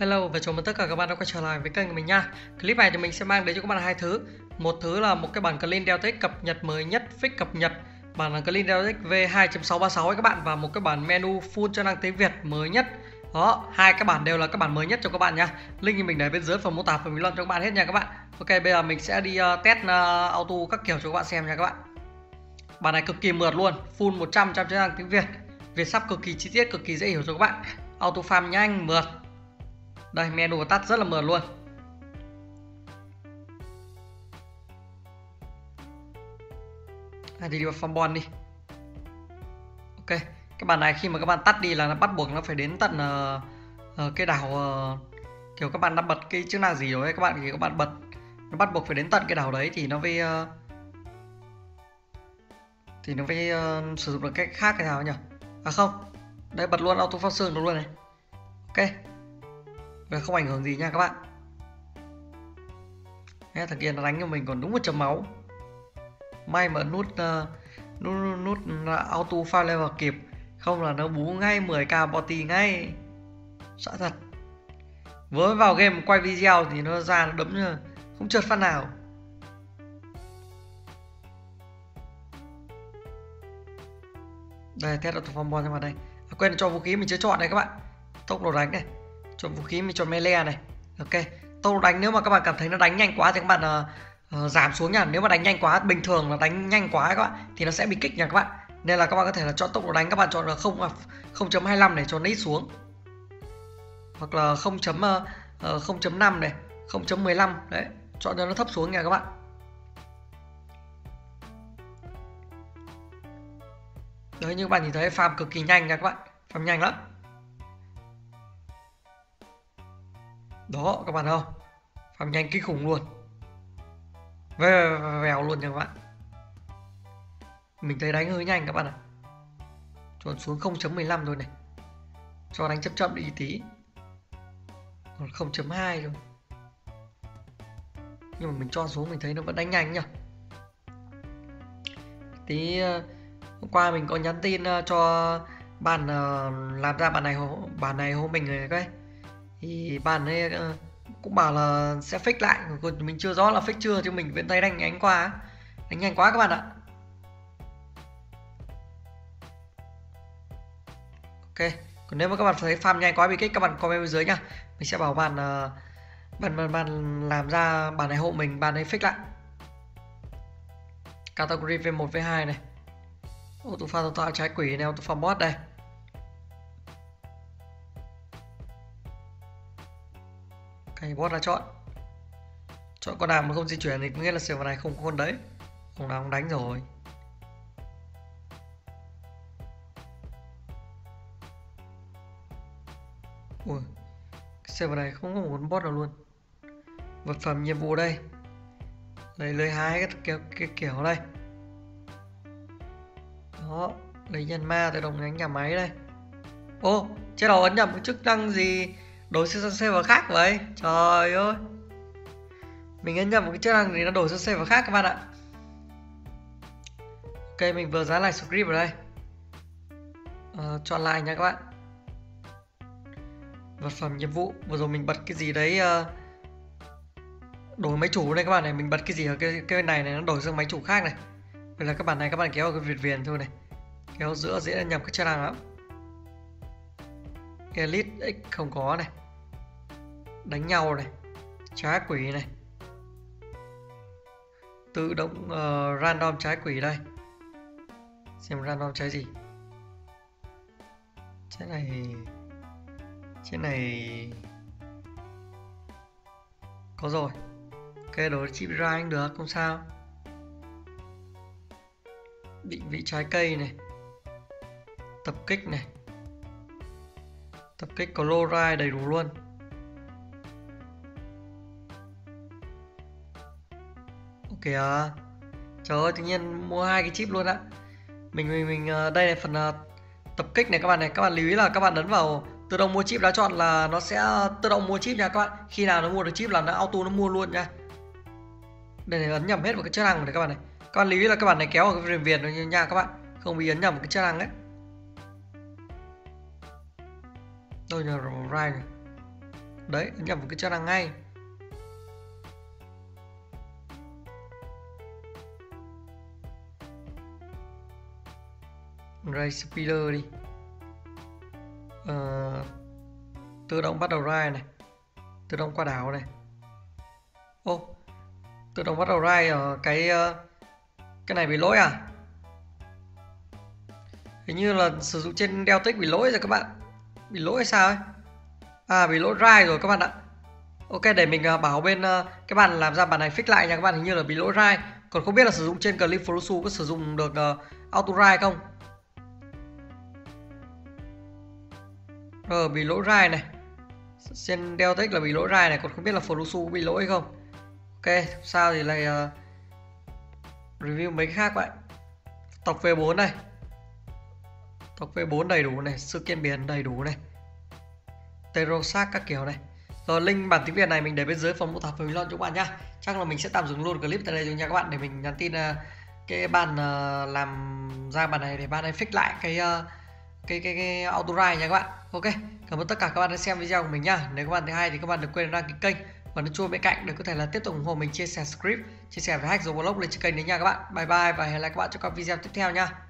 Hello và chào mừng tất cả các bạn đã quay trở lại với kênh của mình nha. Clip này thì mình sẽ mang đến cho các bạn hai thứ. Một thứ là một cái bản clean Deltec cập nhật mới nhất, fix cập nhật bản clean Deltec V2.636 ấy các bạn và một cái bản menu full cho năng tiếng Việt mới nhất. Đó, hai cái bản đều là các bản mới nhất cho các bạn nha. Link thì mình để bên dưới phần mô tả phần bình luận cho các bạn hết nha các bạn. Ok, bây giờ mình sẽ đi uh, test uh, auto các kiểu cho các bạn xem nha các bạn. Bản này cực kỳ mượt luôn, full 100 trăm cho năng tiếng Việt. Việt sắp cực kỳ chi tiết, cực kỳ dễ hiểu cho các bạn. Auto farm nhanh, mượt, đây menu tắt rất là mượt luôn. Thì đi vào farm bon đi. Ok cái bàn này khi mà các bạn tắt đi là nó bắt buộc nó phải đến tận uh, uh, cái đảo uh, kiểu các bạn đã bật cái chức năng gì rồi các bạn thì các bạn bật nó bắt buộc phải đến tận cái đảo đấy thì nó mới uh, thì nó mới uh, sử dụng được cách khác cái nào nhỉ? À không đây bật luôn auto phát xương được luôn này. Ok không ảnh hưởng gì nha các bạn. Thế, thằng kia nó đánh cho mình còn đúng một chấm máu. May mà nút uh, nút, nút auto file level kịp. Không là nó bú ngay 10k body ngay. Sợ thật. Với vào game quay video thì nó ra nó đấm như không trượt phát nào. Đây test auto farm cho vào đây. À, quên cho vũ khí mình chưa chọn đây các bạn. Tốc độ đánh này chọn vũ khí mình chọn melee này. Ok tốc độ đánh nếu mà các bạn cảm thấy nó đánh nhanh quá thì các bạn uh, uh, giảm xuống nha. Nếu mà đánh nhanh quá bình thường là đánh nhanh quá các bạn thì nó sẽ bị kích nha các bạn. Nên là các bạn có thể là chọn tốc độ đánh các bạn chọn là không ờ, 0.25 để cho nó ít xuống. Hoặc là 0. Uh, 0.5 này 0.15 đấy chọn cho nó thấp xuống nha các bạn. Đấy như các bạn nhìn thấy farm cực kỳ nhanh nha các bạn farm nhanh lắm. Đó các bạn không phạm nhanh kinh khủng luôn. Vèo, vèo luôn nha các bạn. Mình thấy đánh hơi nhanh các bạn ạ. Chuẩn xuống 0.15 rồi này. Cho đánh chậm chậm đi tí. Còn 0.2 rồi. Nhưng mà mình cho xuống mình thấy nó vẫn đánh nhanh nhá. Tí ờ, hôm qua mình có nhắn tin ờ, cho bạn ờ, làm ra bản này bản này hôm mình rồi cái thì bạn ấy ờ, cũng bảo là sẽ fix lại. Còn mình chưa rõ là fix chưa chứ mình vẫn thấy đánh nhanh quá. Đánh nhanh quá các bạn ạ. Ok còn nếu mà các bạn thấy farm nhanh quá bị kích các bạn comment bên dưới nhá. Mình sẽ bảo bạn ờ, bạn, bạn bạn làm ra bản này hộ mình bạn ấy fix lại. Category v1 v2 này. Auto farm tạo trái quỷ này auto farm bot đây. Cái bot là chọn. Chọn con nào mà không di chuyển thì nghĩa là server này không có con đấy. Con nào không đánh rồi. Ui server này không có một con bot nào luôn. Vật phẩm nhiệm vụ đây. Lấy lấy hai cái kiểu, cái kiểu đây đó lấy nhân ma từ đồng đánh nhà máy đây. Ô chết đầu ấn nhầm cái chức năng gì? Đổi sang vào khác vậy. Trời ơi. Mình ấn nhập một cái chức năng thì nó đổi sang vào khác các bạn ạ. Ok mình vừa dán lại script ở đây. À, chọn lại nha các bạn. Vật phẩm nhiệm vụ. Vừa rồi mình bật cái gì đấy uh, đổi máy chủ đây các bạn này. Mình bật cái gì ở cái cái này này nó đổi sang máy chủ khác này. Vậy là các bạn này các bạn kéo vào cái việt viền thôi này. Kéo giữa dễ nhập cái chức năng lắm elite x không có này. Đánh nhau này. Trái quỷ này. Tự động uh, random trái quỷ đây. Xem random trái gì. Trái này trái này có rồi. Ok đổi chip ra anh được không sao. Định vị trái cây này. Tập kích này tập kích có đầy đủ luôn. Ok à. trời ơi, tự nhiên mua hai cái chip luôn á. Mình mình mình ờ, đây là phần ờ, tập kích này các bạn này, các bạn lưu ý là các bạn ấn vào tự động mua chip đã chọn là nó sẽ ờ, tự động mua chip nha các bạn. Khi nào nó mua được chip là nó auto nó mua luôn nha. Đây này, ấn nhầm hết vào cái chức năng này các bạn này. Các bạn lưu ý là các bạn này kéo vào cái viền viền nha các bạn. Không bị ấn nhầm cái chức năng đấy đâu nhờ right này đấy nhập vào cái chân hàng ngay. Ray Speeder đi. Uh, tự động bắt đầu ride này. Tự động qua đảo này. Ô oh, tự động bắt đầu ride ở cái uh, cái này bị lỗi à? Hình như là sử dụng trên Deltic bị lỗi rồi các bạn bị lỗi hay sao ấy? À bị lỗi ride rồi các bạn ạ. Ok để mình uh, bảo bên uh, cái bạn làm ra bản này fix lại nha các bạn. Hình như là bị lỗi ride còn không biết là sử dụng trên clip Flusu có sử dụng được uh, auto ride không? Ờ bị lỗi rai này. Trên Deltec là bị lỗi rai này. Còn không biết là Flusu bị lỗi không? Ok sao thì lại uh, Review mấy cái khác vậy? Tọc V4 này Tộc V4 đầy đủ này Sự kiện biển đầy đủ này. Terosac các kiểu này. Rồi link bản tiếng Việt này mình để bên dưới phần mô tả phần bình luận cho các bạn nhá. Chắc là mình sẽ tạm dừng luôn clip tại đây rồi nha các bạn Để mình nhắn tin à, cái bàn à, làm ra bản này để bạn ấy fix lại cái à, cái cái, cái auto ride nha các bạn. Ok cảm ơn tất cả các bạn đã xem video của mình nhá. Nếu các bạn thấy hay thì các bạn đừng quên đăng ký kênh và nút chuông bên cạnh để có thể là tiếp tục ủng hộ mình chia sẻ script chia sẻ về hack rồi blog lên trên kênh đấy nha các bạn. Bye bye và hẹn lại các bạn trong các video tiếp theo nha.